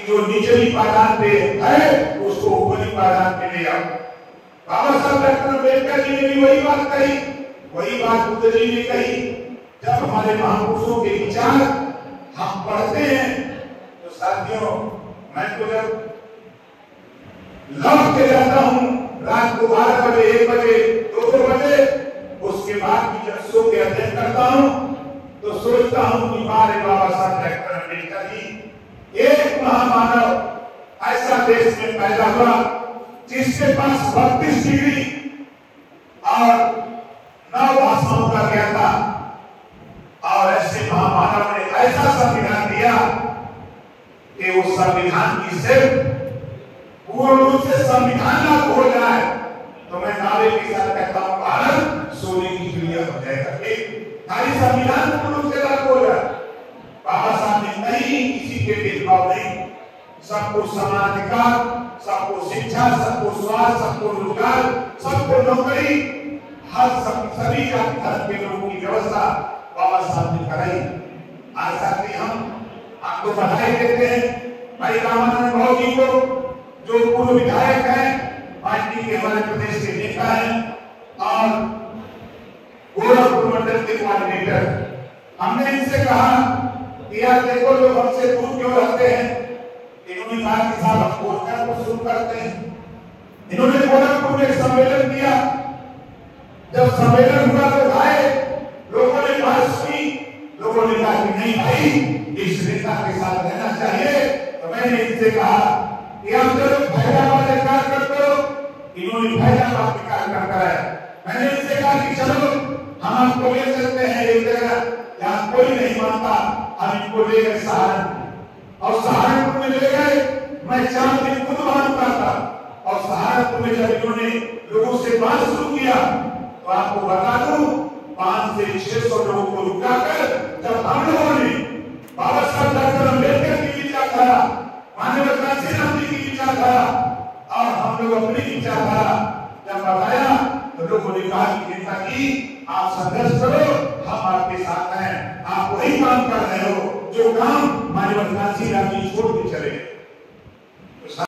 कि जो निचली पायदान पे है, उसको ऊपरी पायदान पे ले आओ। बाबा साहब डॉक्टर अंबेडकर जी ने भी वही बात कही, वही बात बुद्ध जी ने कही। जब हमारे महापुरुषों के विचार हम पढ़ते हैं तो साथियों, मैं तो जब लौट के जाता हूँ, रात को बारह बजे, एक बजे, दो दो बजे, उसके बाद भी जब सो के अध्ययन करता हूँ तो सोचता हूँ कि मारे बाबा साहब, डॉक्टर अंबेडकर जी एक महामानव ऐसा देश में पैदा हुआ जिसके पास बत्तीस डिग्री और नौ भाषाओं का ज्ञान था। और ऐसे महामानव ने ऐसा संविधान दिया कि उस संविधान की सिर्फ़ पूर्ण रूप से संविधान लागू हो जाए तो मैं नारे के साथ कहता हूँ, भारत सोने की चिड़िया हो जाएगा संविधान पूर्ण रूप से लागू हो जाए बाबा साहब ने कहीं किसी के भेदभाव नहीं सबको समान अधिकार सबको शिक्षा सबको स्वास्थ्य सबको रोज़गार सबको नौकरी हर सब सभी जाति धर्म के लोगों की व्यवस्था बाबा साहब ने कराई आज साथी हम आपको बधाई देते हैं भाई रामानंद भाव जी को जो पूर्व विधायक हैं पार्टी के हमारे प्रदेश के नेता हैं और गोरखपुर मंडल के कोऑर्डिनेटर हमने इनसे कहा कि यार देखो लोग हमसे दूर क्यों रहते हैं? इन्होंने कहा कि साहब हम को शुरू करते हैं। इन्होंने गोरखपुर में सम्मेलन किया। जब सम्मेलन हुआ तो आए, लोगों ने बात सुनी। लोगों ने कहा कि नहीं भाई, इस नेता के साथ रहना चाहिए। तो मैंने इनसे कहा कि आप जब फैजाबाद का कार्य करते हो, इन्होंने फैजाबाद का कार्य कर कराया मैंने इनसे कहा कि चलो, हम आपको ले सकते हैं एक जगह। जहाँ कोई नहीं मानता, हम इनको ले गए और सहारनपुर में ले गए मैं चार दिन खुद रुका था और सहारनपुर में जब इन्होंने लोगों से बात शुरू किया तो आपको बता दूँ, पाँच से छह सौ लोगों को रुका कर जब हम लोगों ने बाबा साहब डॉक्टर अंबेडकर की विचारधारा मानव काशीराम जी की विचारधारा और हम लोग अपनी विचारधारा जब बताया तो लोगों ने कहा कि नेताजी आप संघर्ष करो, हम आपके साथ हैं। आप वही काम कर रहे हो, जो काम मानव काशीराम जी छोड़ के चले। गए